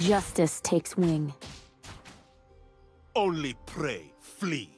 Justice takes wing. Only prey, flee.